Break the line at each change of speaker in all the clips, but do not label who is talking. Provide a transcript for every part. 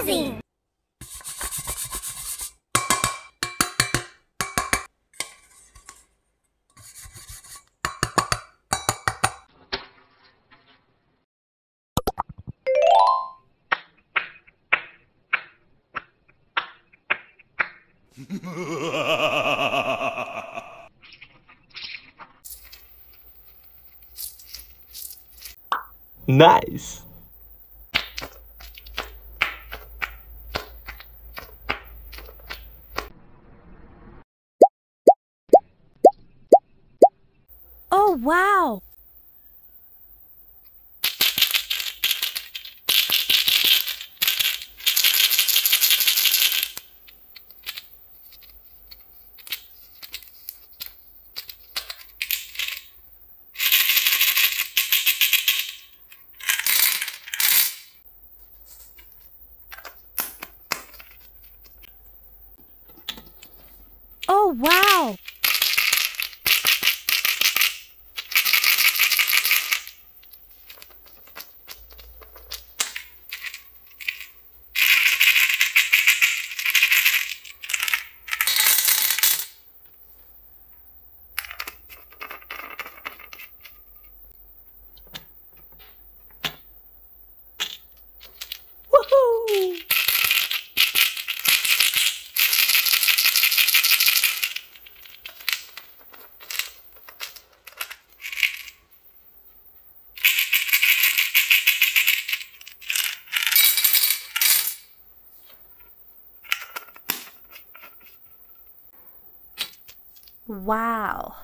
Amazing!
Nice.
Oh, wow! Oh, wow! Wow.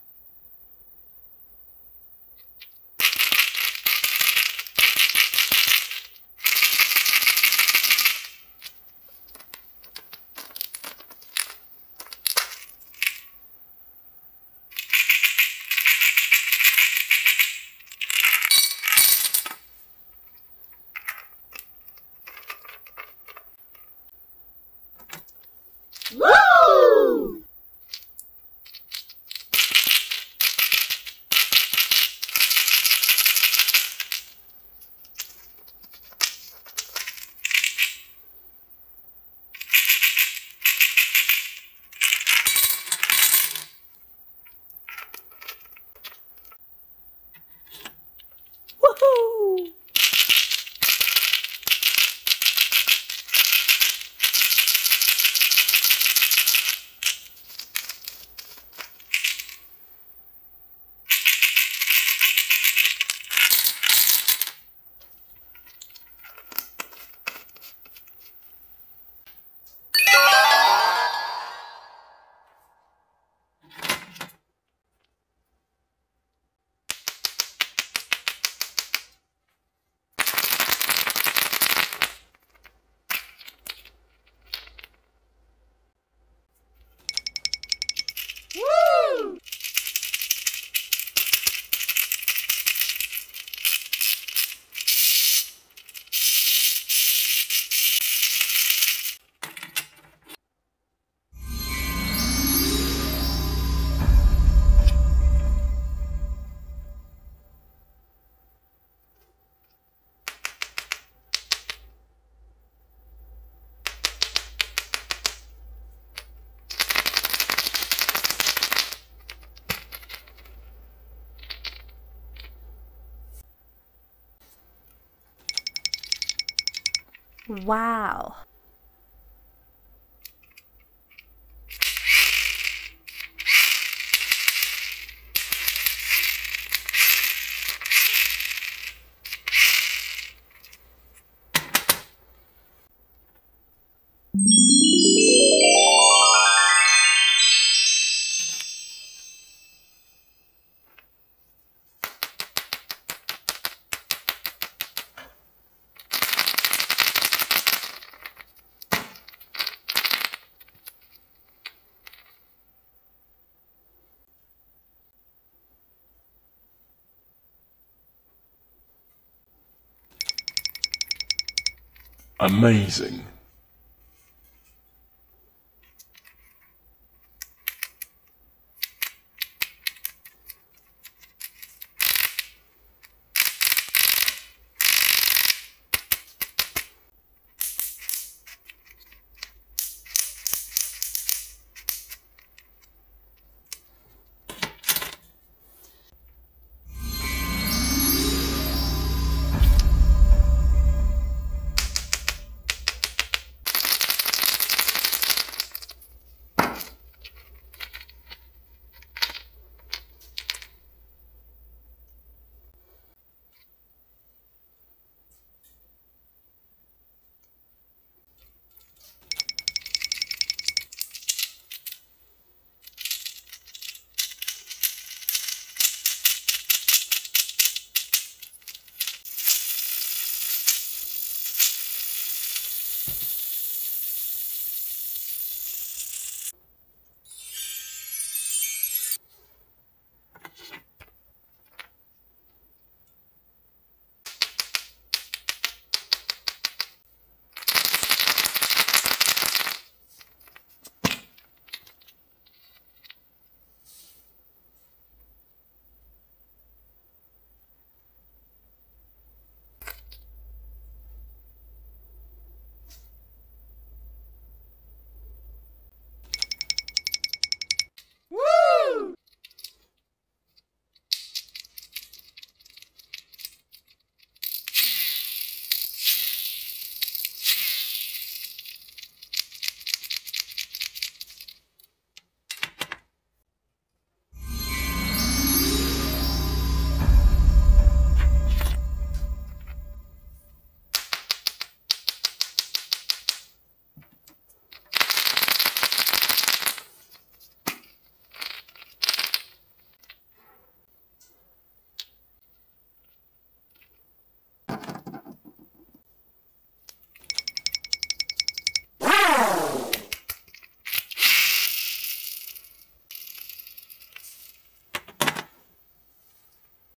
Wow.
Amazing.